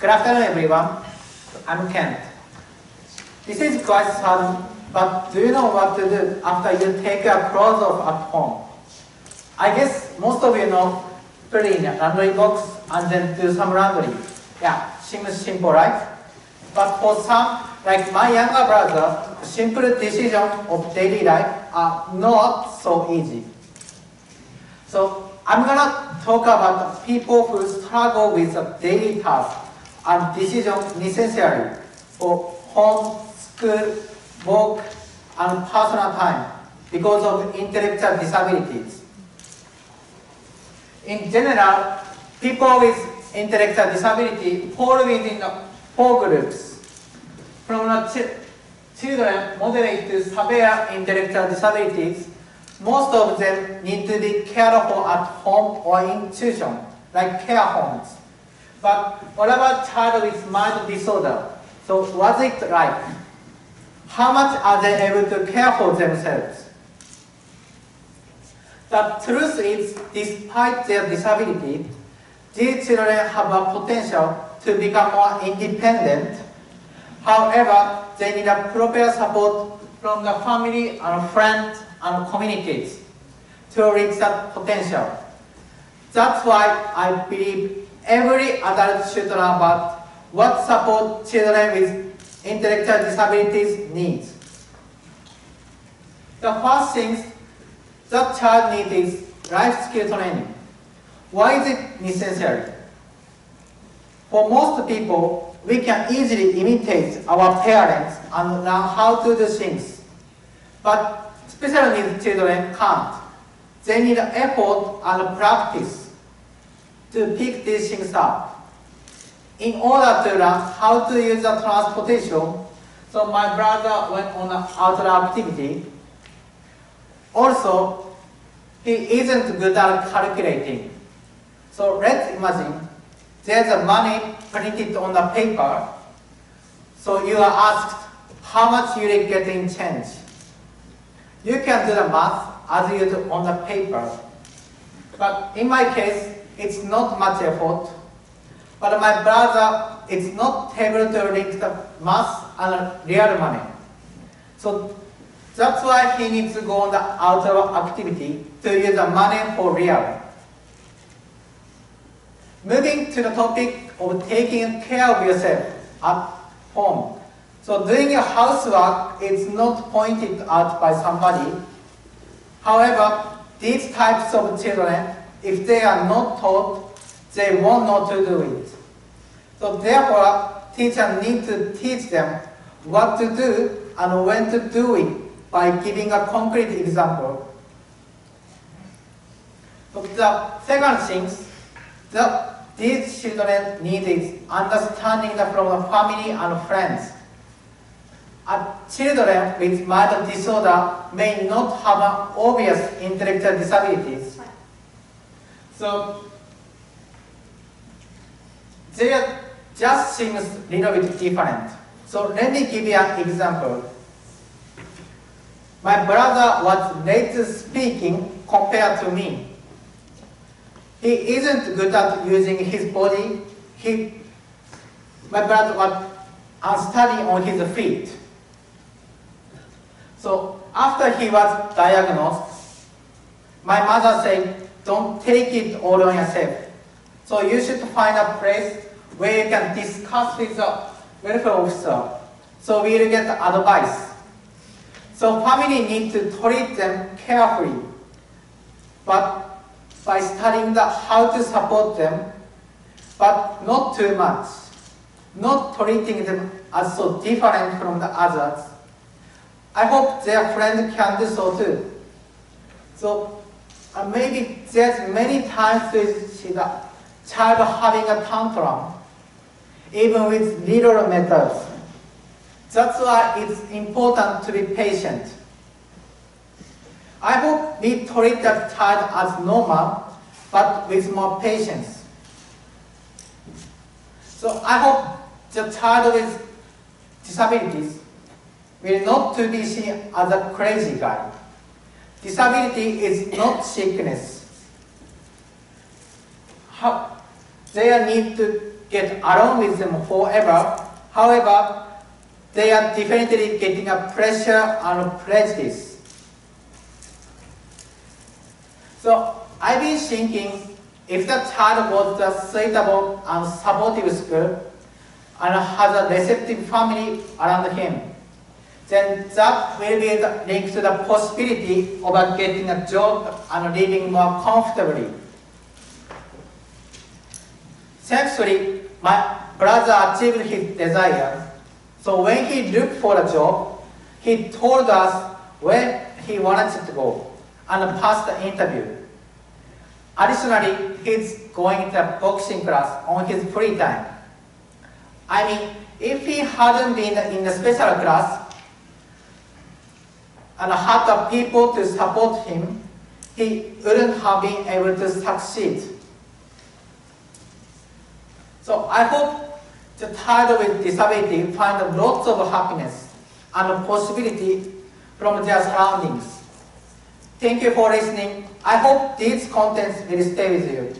Good afternoon, everyone. I'm Kento. This is quite sudden, but do you know what to do after you take a clothes off at home? I guess most of you know put in a laundry box and then do some laundry. Yeah, seems simple, right? But for some, like my younger brother, simple decisions of daily life are not so easy. So I'm gonna talk about people who struggle with a daily task and decisions necessary for home, school, work, and personal time because of intellectual disabilities. In general, people with intellectual disability fall within four groups. From the ch children moderate to severe intellectual disabilities, most of them need to be cared for at home or in tuition, like care homes. But what about child with mild disorder? So what's it like? How much are they able to care for themselves? The truth is, despite their disability, these children have a potential to become more independent. However, they need a proper support from the family and friends and communities to reach that potential. That's why I believe every adult should learn about what support children with intellectual disabilities needs. The first thing that child needs is life skill training. Why is it necessary? For most people, we can easily imitate our parents and learn how to do things. But special needs children can't. They need effort and practice to pick these things up. In order to learn how to use the transportation, so my brother went on an outdoor activity. Also, he isn't good at calculating. So let's imagine there's a money printed on the paper. So you are asked how much you will get in change. You can do the math as you do on the paper. But in my case, it's not much effort. But my brother it's not able to link the math and real money. So that's why he needs to go on the outdoor activity to use the money for real. Moving to the topic of taking care of yourself at home. So doing your housework is not pointed out by somebody. However, these types of children, if they are not taught, they won't know to do it. So therefore, teachers need to teach them what to do and when to do it by giving a concrete example. But the second thing that these children need is understanding from the family and friends. And children with mild disorder may not have obvious intellectual disabilities. So they are just seems a little bit different. So let me give you an example. My brother was late speaking compared to me. He isn't good at using his body. He, my brother was studying on his feet. So after he was diagnosed, my mother said, don't take it all on yourself. So you should find a place where you can discuss with the welfare officer. So we'll get advice. So family need to treat them carefully. But by studying the how to support them, but not too much. Not treating them as so different from the others. I hope their friends can do so too. So uh, maybe there's many times the child having a tantrum, even with little methods. That's why it's important to be patient. I hope we treat that child as normal, but with more patience. So I hope the child with disabilities will not to be seen as a crazy guy. Disability is not sickness. How, they need to get along with them forever. However, they are definitely getting a pressure and prejudice. So I've been thinking if the child goes to a suitable and supportive school and has a receptive family around him, then that will be linked to the possibility of getting a job and living more comfortably. Thankfully, my brother achieved his desire. So when he looked for a job, he told us where he wanted to go and passed the interview. Additionally, he's going to a boxing class on his free time. I mean, if he hadn't been in the special class and had the people to support him, he wouldn't have been able to succeed. So I hope the child with disability find lots of happiness and possibility from their surroundings. Thank you for listening. I hope these contents will stay with you.